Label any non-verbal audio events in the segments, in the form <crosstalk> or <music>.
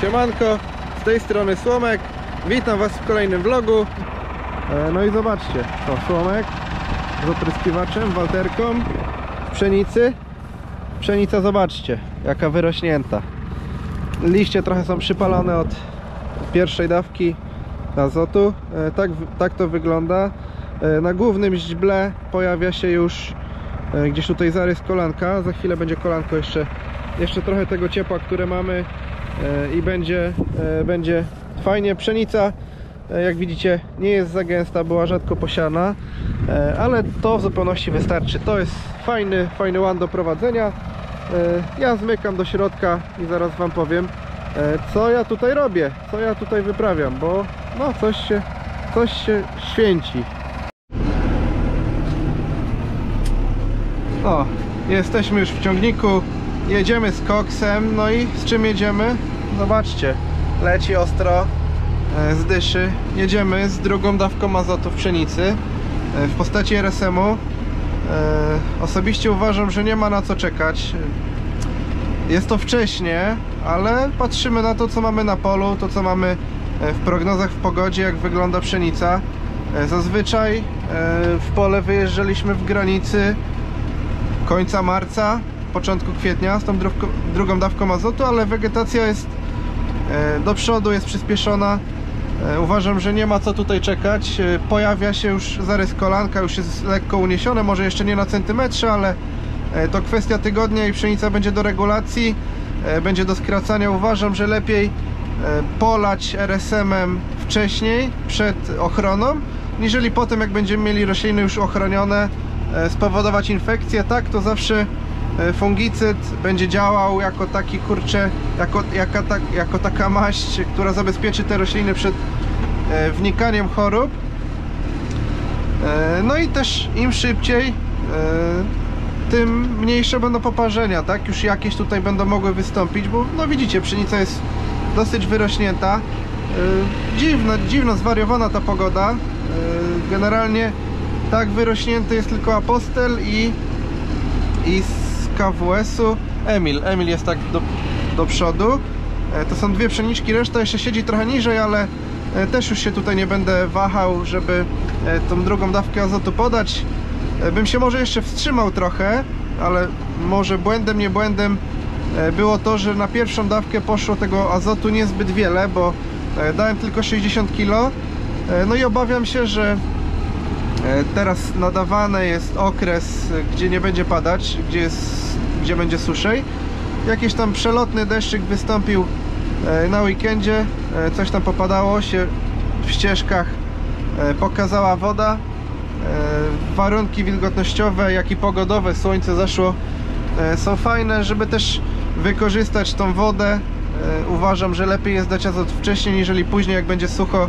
Siemanko, z tej strony Słomek. Witam Was w kolejnym vlogu. E, No i zobaczcie, to Słomek z opryskiwaczem, walterką, pszenicy. Pszenica, zobaczcie, jaka wyrośnięta. Liście trochę są przypalone od pierwszej dawki azotu. E, Tak, tak to wygląda. E, Na głównym źdźble pojawia się już gdzieś tutaj zarys kolanka. Za chwilę będzie kolanko jeszcze, jeszcze trochę tego ciepła, które mamy i będzie, e, będzie fajnie. Pszenica, e, jak widzicie, nie jest za gęsta, była rzadko posiana, e, ale to w zupełności wystarczy. To jest fajny, fajny łan do prowadzenia. E, Ja zmykam do środka i zaraz Wam powiem, e, co ja tutaj robię, co ja tutaj wyprawiam, bo no coś się, coś się święci. O, jesteśmy już w ciągniku, jedziemy z koksem, no i z czym jedziemy? Zobaczcie, leci ostro e, z dyszy. Jedziemy z drugą dawką azotu w pszenicy e, w postaci RSM-u. E, Osobiście uważam, że nie ma na co czekać. Jest to wcześnie, ale patrzymy na to, co mamy na polu, to co mamy w prognozach w pogodzie, jak wygląda pszenica. Zazwyczaj w pole wyjeżdżaliśmy w granicy końca marca, początku kwietnia z tą drugą, dawką azotu, ale wegetacja jest e, do przodu, jest przyspieszona. E, Uważam, że nie ma co tutaj czekać. E, Pojawia się już zarys kolanka, już jest lekko uniesione, może jeszcze nie na centymetrze, ale to kwestia tygodnia i pszenica będzie do regulacji, będzie do skracania. Uważam, że lepiej polać RSM-em wcześniej, przed ochroną, niżeli potem jak będziemy mieli rośliny już ochronione, spowodować infekcję. Tak, to zawsze fungicyd będzie działał jako taki kurcze, jako, jako taka maść, która zabezpieczy te rośliny przed e, wnikaniem chorób. E, No i też im szybciej, e, tym mniejsze będą poparzenia, tak? Już jakieś tutaj będą mogły wystąpić, bo no widzicie, pszenica jest dosyć wyrośnięta. E, Dziwna, dziwna, zwariowana ta pogoda. E, Generalnie tak wyrośnięty jest tylko Apostel i, i KWS-u Emil. Emil jest tak do, do przodu. E, To są dwie pszeniczki, reszta jeszcze siedzi trochę niżej, ale e, też już się tutaj nie będę wahał, żeby e, tą drugą dawkę azotu podać. Bym się może jeszcze wstrzymał trochę, ale może błędem, nie błędem było to, że na pierwszą dawkę poszło tego azotu niezbyt wiele, bo dałem tylko 60 kg. No i obawiam się, że Teraz nadawany jest okres, e, gdzie nie będzie padać, gdzie, jest, gdzie będzie suszej. Jakiś tam przelotny deszczyk wystąpił e, na weekendzie, e, coś tam popadało się w ścieżkach, e, pokazała woda. E, Warunki wilgotnościowe, jak i pogodowe, słońce zaszło, e, są fajne, żeby też wykorzystać tą wodę. E, Uważam, że lepiej jest dać azot wcześniej, niżeli później, jak będzie sucho,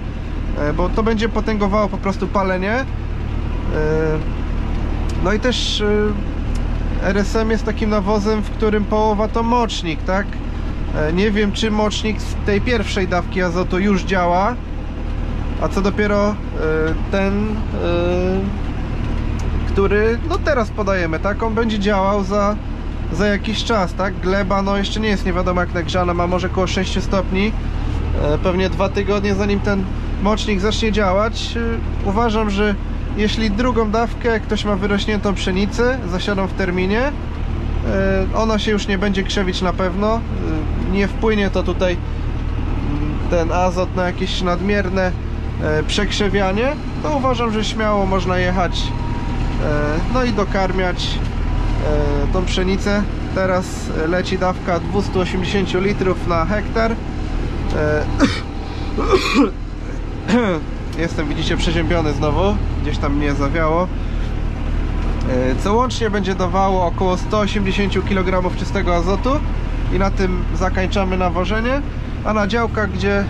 e, bo to będzie potęgowało po prostu palenie. No i też e, RSM jest takim nawozem, w którym połowa to mocznik, tak? E, Nie wiem, czy mocznik z tej pierwszej dawki azotu już działa, a co dopiero e, ten, który no teraz podajemy, tak? On będzie działał za, za jakiś czas, tak? Gleba no jeszcze nie jest nie wiadomo jak nagrzana, ma może około 6 stopni. Pewnie dwa tygodnie zanim ten mocznik zacznie działać. Uważam, że jeśli drugą dawkę ktoś ma wyrośniętą pszenicę, zasiadą w terminie, e, ona się już nie będzie krzewić na pewno. E, Nie wpłynie to tutaj mm, ten azot na jakieś nadmierne e, przekrzewianie, to uważam, że śmiało można jechać no i dokarmiać tą pszenicę. Teraz leci dawka 280 litrów na hektar. <coughs> <coughs> Jestem, widzicie, przeziębiony znowu. Gdzieś tam mnie zawiało. E, Co łącznie będzie dawało około 180 kg czystego azotu i na tym zakończamy nawożenie. A na działkach, gdzie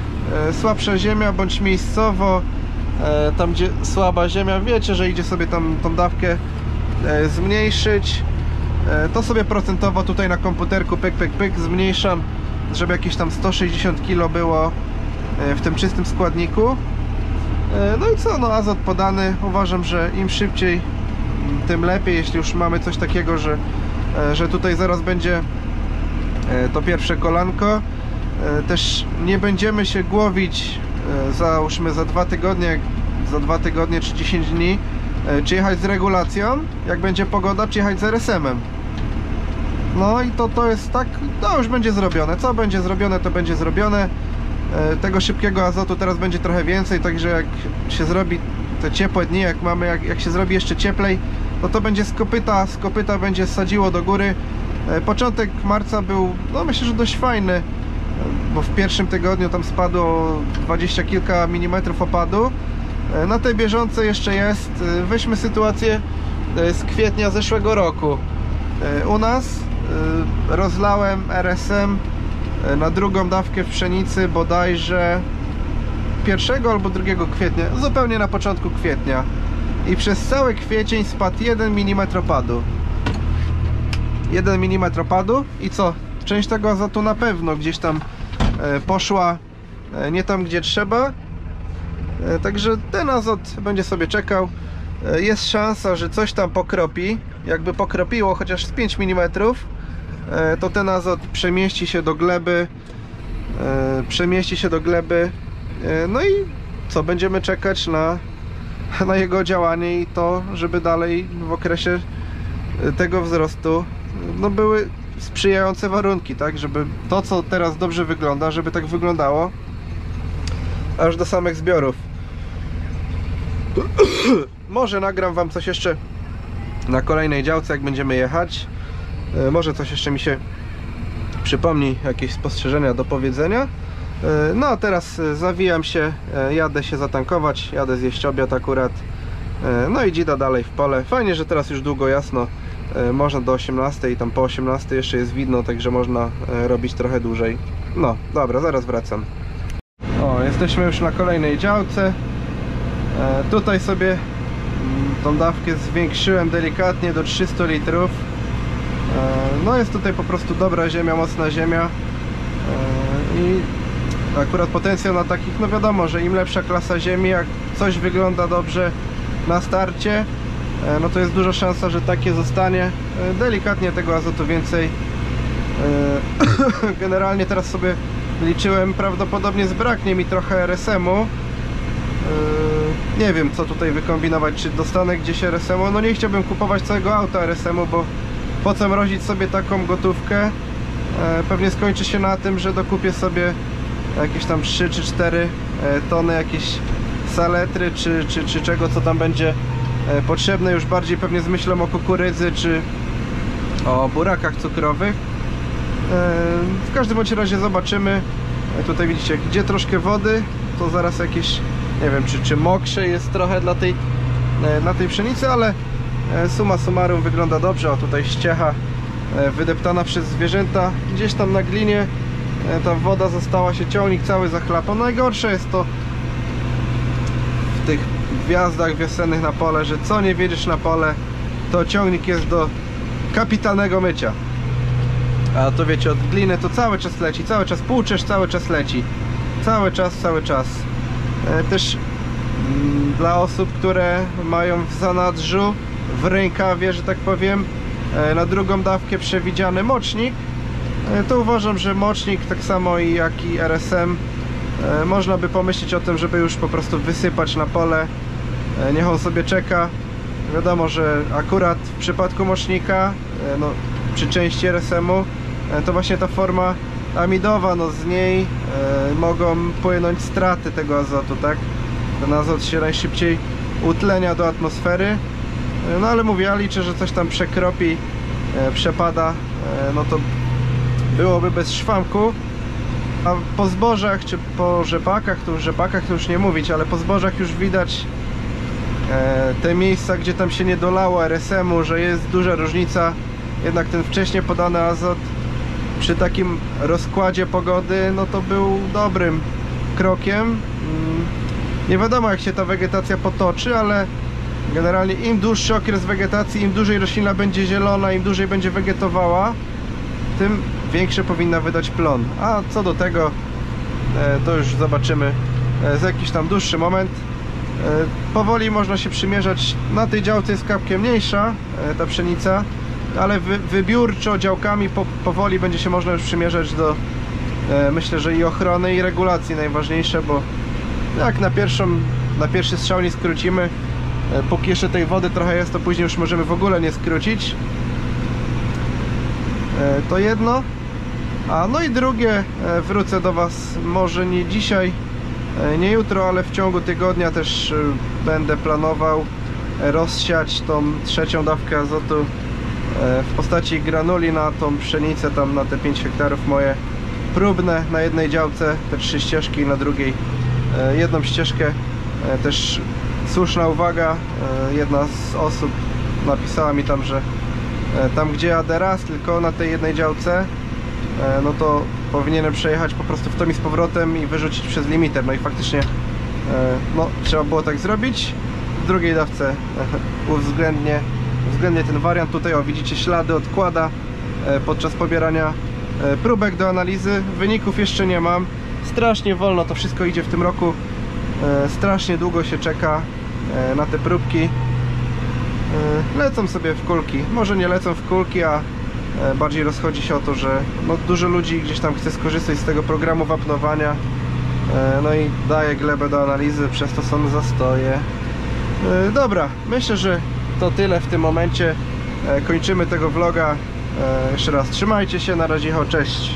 e, słabsza ziemia bądź miejscowo, e, tam gdzie słaba ziemia, wiecie, że idzie sobie tam tą dawkę zmniejszyć. To sobie procentowo tutaj na komputerku pyk, pyk, pyk zmniejszam, żeby jakieś tam 160 kg było w tym czystym składniku. E, No i co, no azot podany, uważam, że im szybciej, m, tym lepiej, jeśli już mamy coś takiego, że, e, że tutaj zaraz będzie e, to pierwsze kolanko. Też nie będziemy się głowić, załóżmy za dwa tygodnie, za dwa tygodnie czy 10 dni, czy jechać z regulacją, jak będzie pogoda, czy jechać z RSM-em. No i to, to jest tak, to już będzie zrobione. Co będzie zrobione, to będzie zrobione. E, Tego szybkiego azotu teraz będzie trochę więcej, także jak się zrobi te ciepłe dni, jak mamy, jak, jak się zrobi jeszcze cieplej, no to będzie z kopyta, z kopyta będzie sadziło do góry. E, Początek marca był, no myślę, że dość fajny, bo w pierwszym tygodniu tam spadło 20 kilka milimetrów opadu. E, Na tej bieżącej jeszcze jest. Weźmy sytuację z kwietnia zeszłego roku. U nas rozlałem RSM na drugą dawkę w pszenicy bodajże 1 albo 2 kwietnia, zupełnie na początku kwietnia. I przez cały kwiecień spadł 1 mm opadu. 1 mm opadu i co? Część tego azotu na pewno gdzieś tam e, poszła e, nie tam gdzie trzeba. E, Także ten azot będzie sobie czekał. E, Jest szansa, że coś tam pokropi. Jakby pokropiło chociaż z 5 mm, e, to ten azot przemieści się do gleby. e, Przemieści się do gleby. E, No i co? Będziemy czekać na, na jego działanie i to, żeby dalej w okresie e, tego wzrostu no były sprzyjające warunki, tak? Żeby to, co teraz dobrze wygląda, żeby tak wyglądało aż do samych zbiorów. <coughs> Może nagram Wam coś jeszcze na kolejnej działce, jak będziemy jechać. E, Może coś jeszcze mi się przypomni, jakieś spostrzeżenia do powiedzenia. E, No a teraz e, zawijam się, jadę się zatankować, jadę zjeść obiad akurat. No i dzida dalej w pole. Fajnie, że teraz już długo jasno. Można do 18 i tam po 18 jeszcze jest widno, także można robić trochę dłużej. No, dobra, zaraz wracam. O, jesteśmy już na kolejnej działce. Tutaj sobie mm, tą dawkę zwiększyłem delikatnie do 300 litrów. E, no jest tutaj po prostu dobra ziemia, mocna ziemia. E, I akurat potencjał na takich, no wiadomo, że im lepsza klasa ziemi, jak coś wygląda dobrze na starcie, e, no to jest duża szansa, że takie zostanie. Delikatnie tego azotu więcej. <coughs> Generalnie teraz sobie liczyłem, prawdopodobnie zbraknie mi trochę RSM-u. Nie wiem co tutaj wykombinować, czy dostanę gdzieś RSM-u. No nie chciałbym kupować całego auta RSM-u, bo po co mrozić sobie taką gotówkę? E, Pewnie skończy się na tym, że dokupię sobie jakieś tam 3 czy 4 e, tony jakieś saletry, czy, czy, czy czego co tam będzie e, potrzebne. Już bardziej pewnie z myślą o kukurydzy, czy o burakach cukrowych. W każdym bądź razie zobaczymy. Tutaj widzicie, gdzie troszkę wody, to zaraz jakieś, nie wiem, czy, czy mokrze jest trochę dla tej, na tej pszenicy, ale e, summa summarum wygląda dobrze. O, tutaj ściecha e, wydeptana przez zwierzęta. Gdzieś tam na glinie e, ta woda została się, ciągnik cały zachlapał. Najgorsze jest to w tych gwiazdach wiosennych na pole, że co nie wiedziesz na pole, to ciągnik jest do kapitalnego mycia. A to wiecie, od gliny to cały czas leci, cały czas płuczesz, cały czas leci. Cały czas, cały czas. Też dla osób, które mają w zanadrzu, w rękawie, że tak powiem, e, na drugą dawkę przewidziany mocznik, e, to uważam, że mocznik, tak samo jak i RSM, e, można by pomyśleć o tym, żeby już po prostu wysypać na pole. Niech on sobie czeka. Wiadomo, że akurat w przypadku mocznika, no, przy części RSM-u, to właśnie ta forma amidowa, no z niej mogą płynąć straty tego azotu, tak? Ten azot się najszybciej utlenia do atmosfery. E, no ale mówię, ja liczę, że coś tam przekropi, e, przepada, e, no to byłoby bez szwanku. A po zbożach czy po rzepakach, już rzepakach to już nie mówić, ale po zbożach już widać te miejsca, gdzie tam się nie dolało RSM-u, że jest duża różnica. Jednak ten wcześniej podany azot przy takim rozkładzie pogody, no to był dobrym krokiem. Nie wiadomo jak się ta wegetacja potoczy, ale generalnie im dłuższy okres wegetacji, im dłużej roślina będzie zielona, im dłużej będzie wegetowała, tym większe powinna wydać plon. A co do tego, e, to już zobaczymy e, za jakiś tam dłuższy moment. E, Powoli można się przymierzać. Na tej działce jest kapkę mniejsza ta pszenica, ale wy, wybiórczo działkami po, powoli będzie się można już przymierzać do Myślę, że i ochrony i regulacji najważniejsze, bo jak na pierwszą, na pierwszy strzał nie skrócimy, e, póki jeszcze tej wody trochę jest, to później już możemy w ogóle nie skrócić. E, To jedno. A no i drugie, e, wrócę do Was może nie dzisiaj, nie jutro, ale w ciągu tygodnia też będę planował rozsiać tą trzecią dawkę azotu w postaci granuli na tą pszenicę, tam na te 5 hektarów moje próbne na jednej działce, te trzy ścieżki, na drugiej jedną ścieżkę. E, Też słuszna uwaga, e, jedna z osób napisała mi tam, że e, tam gdzie jadę raz tylko na tej jednej działce, e, no to powinienem przejechać po prostu w tom i z powrotem i wyrzucić przez limiter. No i faktycznie e, no, trzeba było tak zrobić. W drugiej dawce uwzględnię, uwzględnię ten wariant. Tutaj o widzicie ślady odkłada e, podczas pobierania e, próbek do analizy. Wyników jeszcze nie mam. Strasznie wolno to wszystko idzie w tym roku. E, Strasznie długo się czeka e, na te próbki. E, Lecą sobie w kulki. Może nie lecą w kulki, a bardziej rozchodzi się o to, że no, dużo ludzi gdzieś tam chce skorzystać z tego programu wapnowania. No i daje glebę do analizy, przez to są zastoje. Dobra, myślę, że to tyle w tym momencie. Kończymy tego vloga. Jeszcze raz trzymajcie się, na razie, cześć.